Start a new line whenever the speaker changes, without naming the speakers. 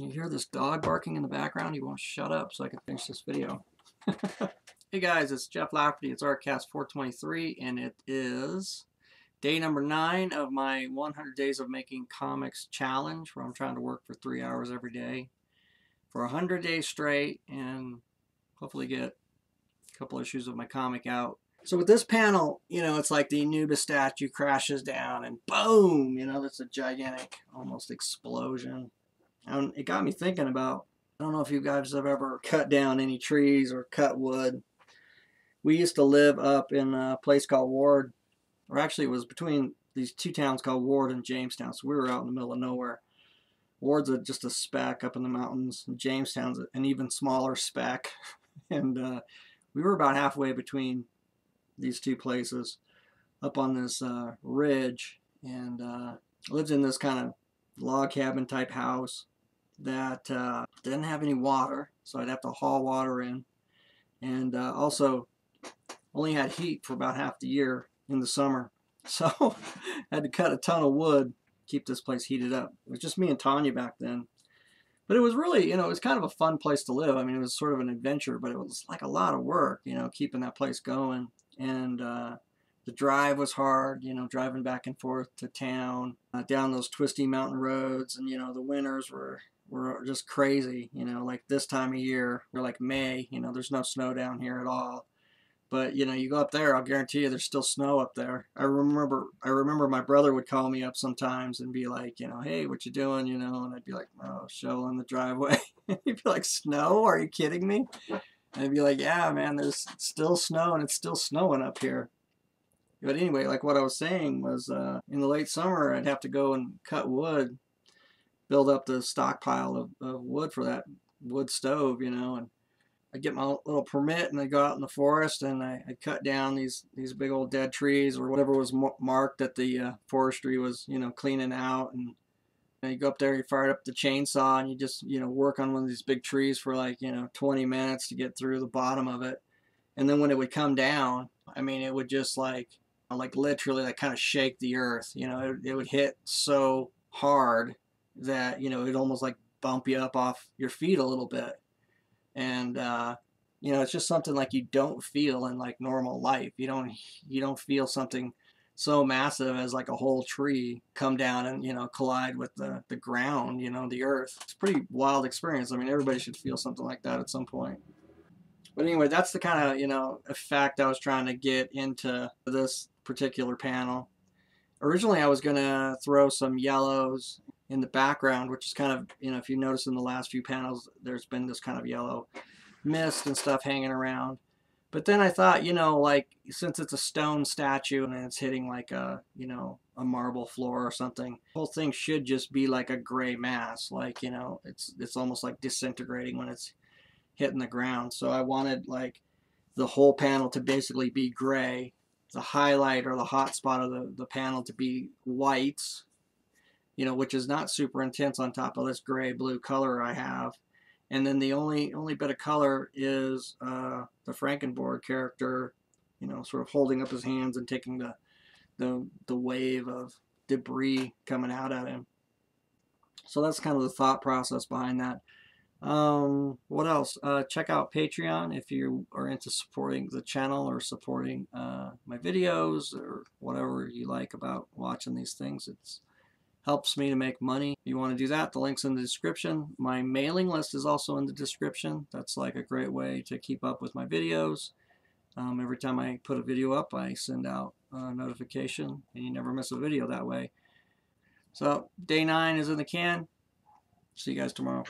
Can you hear this dog barking in the background? He won't shut up so I can finish this video. hey guys, it's Jeff Lafferty. It's ArtCast 423 and it is day number nine of my 100 Days of Making Comics challenge where I'm trying to work for three hours every day for 100 days straight and hopefully get a couple issues of my comic out. So with this panel, you know, it's like the Anubis statue crashes down and boom, you know, that's a gigantic almost explosion. And it got me thinking about, I don't know if you guys have ever cut down any trees or cut wood. We used to live up in a place called Ward, or actually it was between these two towns called Ward and Jamestown. So we were out in the middle of nowhere. Ward's a, just a speck up in the mountains. And Jamestown's an even smaller speck. and uh, we were about halfway between these two places up on this uh, ridge and uh, lived in this kind of log cabin type house that uh, didn't have any water, so I'd have to haul water in, and uh, also only had heat for about half the year in the summer, so I had to cut a ton of wood to keep this place heated up. It was just me and Tanya back then. But it was really, you know, it was kind of a fun place to live. I mean, it was sort of an adventure, but it was like a lot of work, you know, keeping that place going. And uh, the drive was hard, you know, driving back and forth to town, uh, down those twisty mountain roads. And, you know, the winters were were just crazy. You know, like this time of year, we're like May. You know, there's no snow down here at all. But you know, you go up there, I'll guarantee you, there's still snow up there. I remember, I remember my brother would call me up sometimes and be like, you know, hey, what you doing? You know, and I'd be like, oh, shoveling the driveway. He'd be like, snow? Are you kidding me? And I'd be like, yeah, man, there's still snow and it's still snowing up here. But anyway, like what I was saying was, uh, in the late summer, I'd have to go and cut wood build up the stockpile of, of wood for that wood stove, you know, and I get my little permit and I go out in the forest and I, I cut down these these big old dead trees or whatever was marked that the uh, forestry was, you know, cleaning out and, and you go up there, you fire up the chainsaw and you just, you know, work on one of these big trees for like, you know, 20 minutes to get through the bottom of it. And then when it would come down, I mean, it would just like, like literally like kind of shake the earth, you know, it, it would hit so hard that you know it almost like bump you up off your feet a little bit. And uh, you know it's just something like you don't feel in like normal life. You don't you don't feel something so massive as like a whole tree come down and you know collide with the the ground you know the earth. It's a pretty wild experience. I mean everybody should feel something like that at some point. But anyway that's the kind of you know effect i was trying to get into this particular panel. Originally i was going to throw some yellows in the background, which is kind of, you know, if you notice in the last few panels, there's been this kind of yellow mist and stuff hanging around. But then I thought, you know, like since it's a stone statue and it's hitting like a, you know, a marble floor or something, the whole thing should just be like a gray mass. Like, you know, it's it's almost like disintegrating when it's hitting the ground. So I wanted like the whole panel to basically be gray, the highlight or the hot spot of the, the panel to be whites you know, which is not super intense on top of this gray blue color I have. And then the only only bit of color is uh, the Frankenborg character, you know, sort of holding up his hands and taking the the the wave of debris coming out at him. So that's kind of the thought process behind that. Um, what else? Uh, check out Patreon if you are into supporting the channel or supporting uh, my videos or whatever you like about watching these things. It's helps me to make money. If you want to do that, the link's in the description. My mailing list is also in the description. That's like a great way to keep up with my videos. Um, every time I put a video up, I send out a notification, and you never miss a video that way. So, day nine is in the can. See you guys tomorrow.